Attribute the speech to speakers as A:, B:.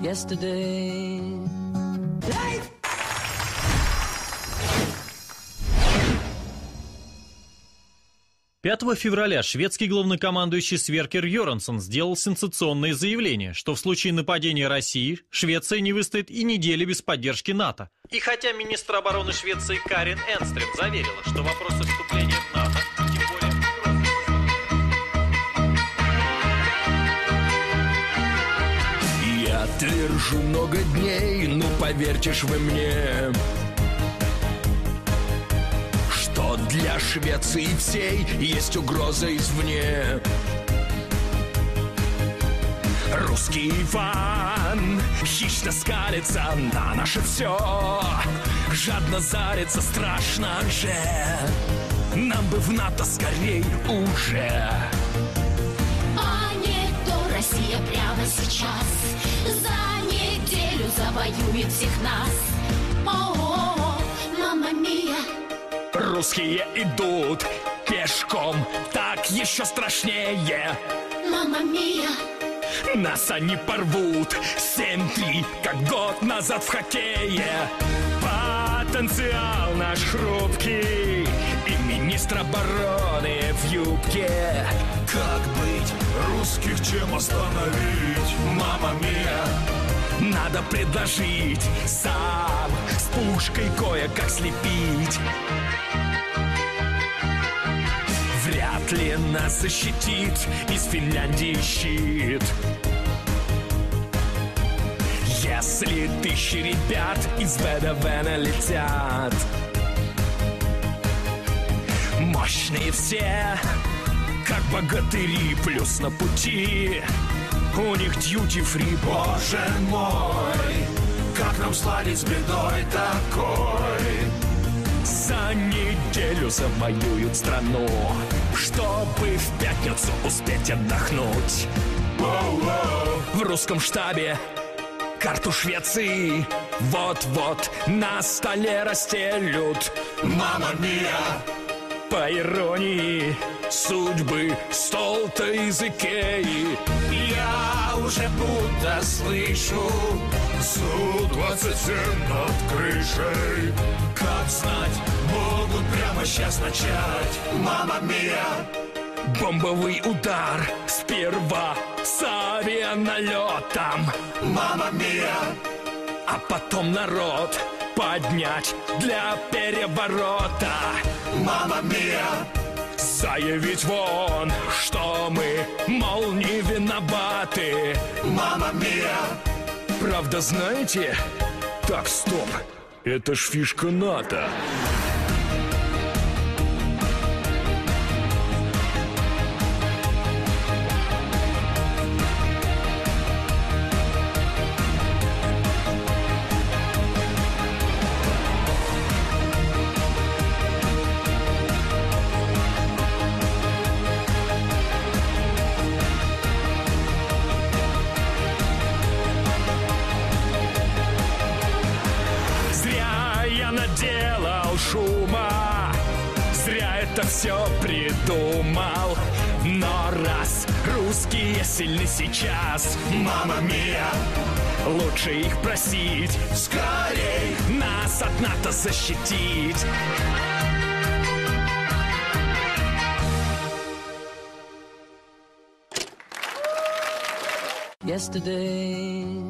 A: yesterday. Life!
B: Пятого февраля шведский главнокомандующий Сверкер Йорансон сделал сенсационное заявление, что в случае нападения России Швеция не выстоит и недели без поддержки НАТО. И хотя министр обороны Швеции Карин Энстрем заверила, что вопросы вступления
C: Я твержу много дней, ну поверьте ж вы мне. Что для Швеции всей есть угроза извне? Русский Иван хищно скалится на наше все Жадно зарится, страшно же. Нам бы в НАТО скорей уже.
D: А не то Россия прямо сейчас. За завоюет всех нас. О, мама мия.
C: Русские идут пешком, так еще страшнее.
D: Мама мия.
C: Нас они порвут 7-3, как год назад в хоккее. Потенциал наш хрупкий И министр обороны в юбке. Как быть? Русских чем остановить? Мама мия Надо предложить. Сам С пушкой кое-как слепить. Вряд ли нас защитит из Финляндии щит. Если тысячи ребят из ВДВ летят. Мощные все, как богатыри, плюс на пути У них дьюти-фри, боже мой. Как нам сладить с бедой такой? За неделю завоюют страну Чтобы в пятницу успеть отдохнуть. В русском штабе карту Швеции Вот-вот на столе расстелют. Мама мия. По иронии судьбы стол-то из Икеи. Я уже будто слышу Су-27 над крышей. Как знать, могут прямо сейчас начать. Мама мия. Бомбовый удар сперва с авианалетом. Мама мия. А потом народ поднять для переворота. Мама мия Заявить вон, что мы, мол, не виноваты Мама мия Правда, знаете? Так, стоп. Это ж фишка НАТО. Шума. Зря это все придумал. Но раз русские сильны сейчас Мама мия Лучше их просить. Скорей Нас от НАТО защитить.
A: Yesterday.